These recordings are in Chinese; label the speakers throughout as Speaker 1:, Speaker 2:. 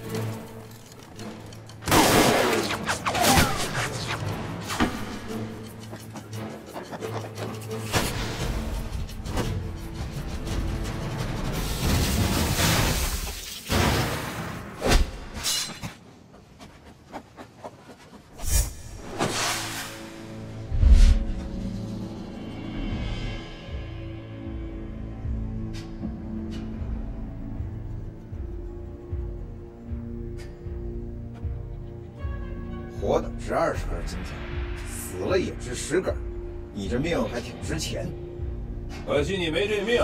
Speaker 1: you 活的值二十根金条，死了也值十根，你这命还挺值钱。
Speaker 2: 可惜你没这命。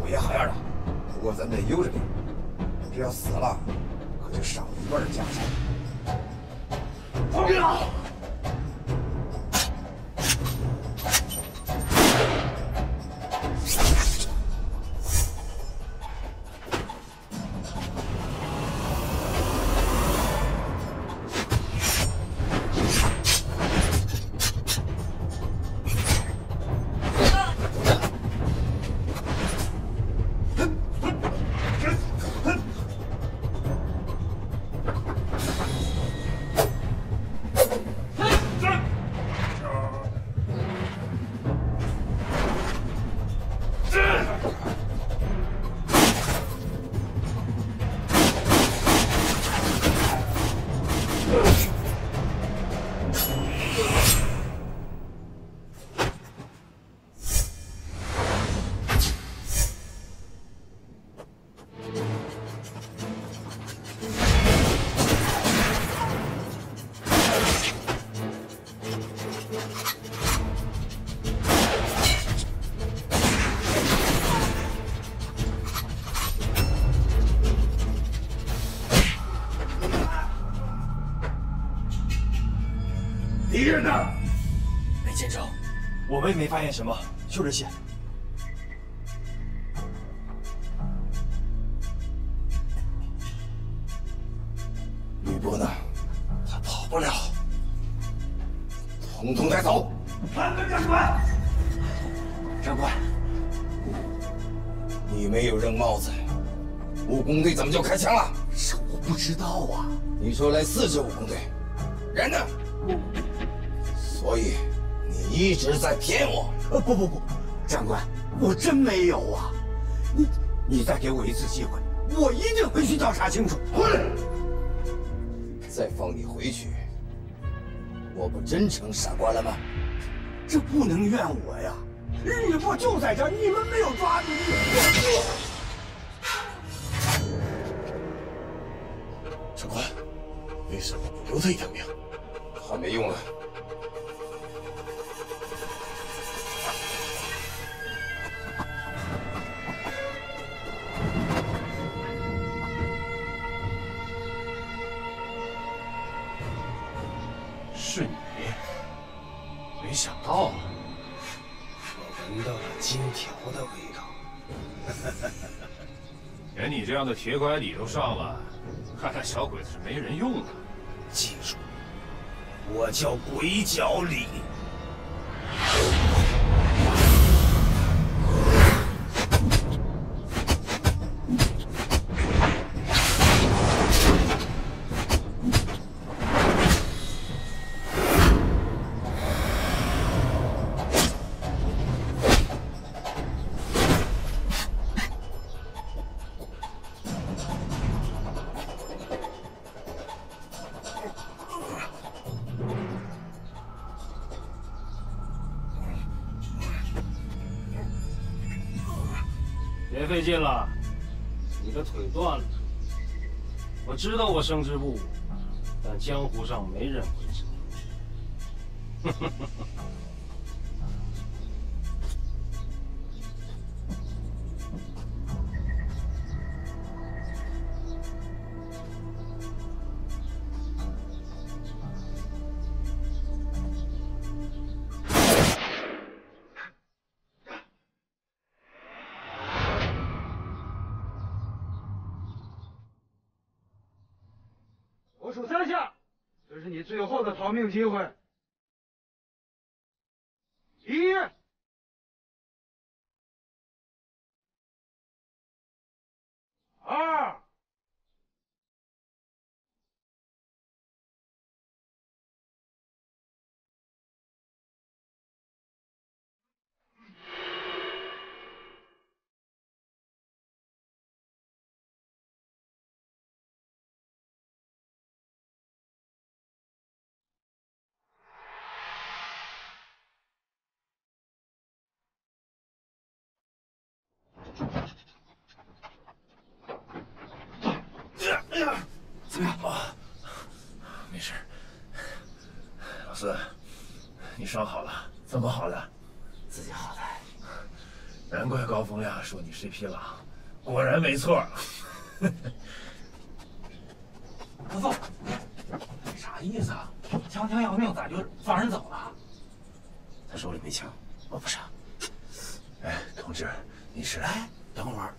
Speaker 1: 我也好样的，不过咱得悠着点，这要死了，可就少一半家产。
Speaker 3: 敌人呢？
Speaker 4: 没见着，我们也没发现什么，就这些。
Speaker 1: 吕布呢？他跑不了，统统带走。
Speaker 3: 判断长官，
Speaker 1: 长官，你没有扔帽子，武工队怎么就开枪了？
Speaker 3: 是我不知道啊。
Speaker 1: 你说来四支武工队，人呢？所以你一直在骗我。
Speaker 3: 呃，不不不，长官，我真没有啊。你你再给我一次机会，我一定会去调查清楚。
Speaker 1: 滚！再放你回去，我不真成傻瓜了吗？
Speaker 3: 这不能怨我呀，吕布就在这儿，你们没有抓住。
Speaker 2: 长官，为什么不留他一条命？
Speaker 1: 他没用了。
Speaker 2: 是你，没想到啊，
Speaker 3: 我闻到了金条的味道。
Speaker 2: 连你这样的铁拐李都上了，看来小鬼子是没人用了。
Speaker 3: 记住，我叫鬼脚李。
Speaker 5: 费劲了，你的腿断了。我知道我生之不武，但江湖上没人会知道。
Speaker 3: 最后的逃命机会。一，二。
Speaker 2: 怎么样？没事。老四，你伤好了？怎么好的？
Speaker 3: 自己好的。
Speaker 2: 难怪高风亮说你是一匹狼，果然没错。
Speaker 3: 老宋，啥意思啊？枪枪要命，咋就放人走了？他手里没枪，我不是。
Speaker 2: 哎，同志，你是？
Speaker 3: 哎，等会儿。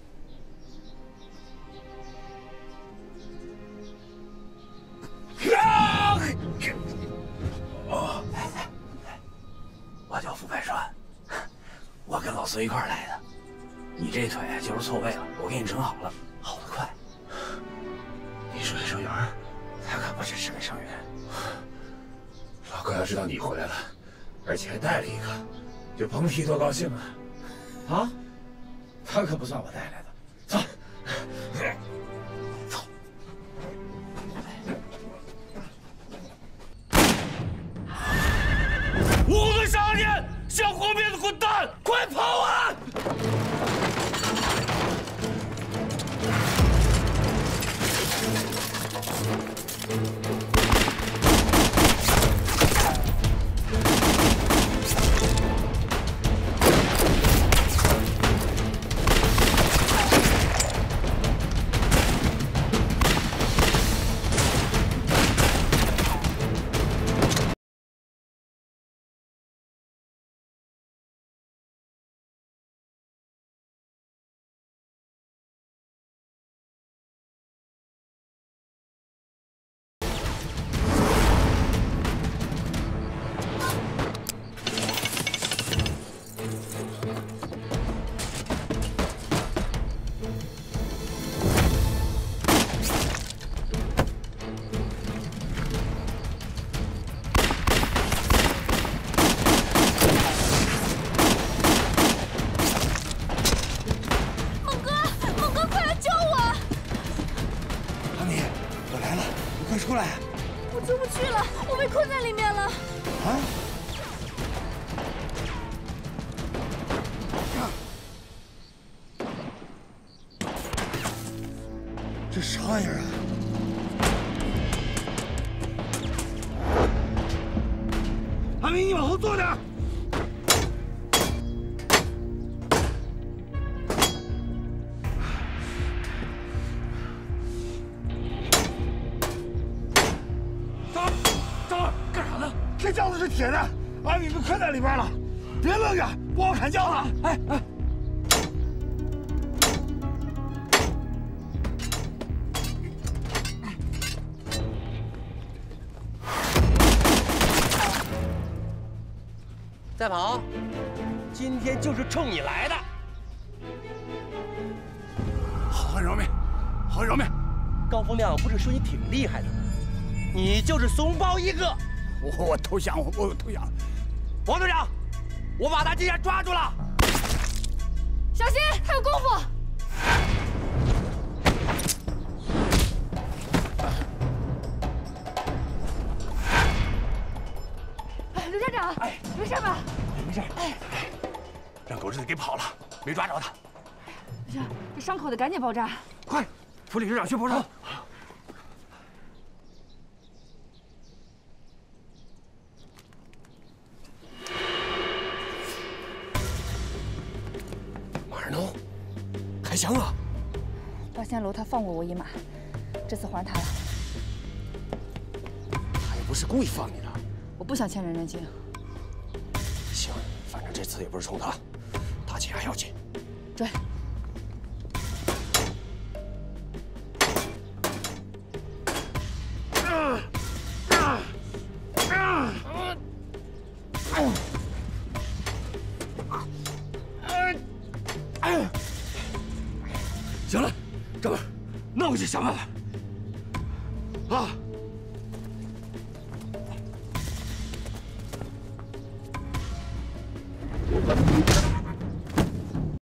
Speaker 3: 哦，我叫傅百川，我跟老四一块来的。你这腿就是错位了，我给你整好了，好的快。
Speaker 2: 你是卫生员？
Speaker 3: 他可不只是卫生员。
Speaker 2: 老哥要知道你回来了，而且还带了一个，就甭提多高兴了。
Speaker 3: 啊？他可不算我带来的。
Speaker 5: 蛋，快
Speaker 3: 这啥玩意儿啊？阿明，你往后坐点。等会儿，等会儿，干啥呢？这轿子是铁的，阿米被困在里边了，别愣着，不好砍轿子。哎哎。
Speaker 6: 再跑，今天就是冲你来的。
Speaker 3: 好汉饶命，好汉饶命！
Speaker 6: 高风亮不是说你挺厉害的吗？你就是怂包一个。
Speaker 3: 我我投降，我我投降。
Speaker 6: 王队长，我把他竟然抓住了！
Speaker 7: 小心，他有功夫。刘站长，哎，没事吧？
Speaker 3: 没事。哎，让狗日的给跑了，没抓着他。
Speaker 7: 不行，这伤口得赶紧包扎。
Speaker 3: 快，副理事长去包扎。马二农，开枪啊！
Speaker 7: 八仙楼他放过我一马，这次还他了。
Speaker 3: 他也不是故意放你的。
Speaker 7: 不想欠人人情
Speaker 3: 行反正这次也不是冲他打姐还要紧。
Speaker 7: 追啊啊啊哎呦哎呦
Speaker 3: 行了哥们那我去想办法
Speaker 8: 啊。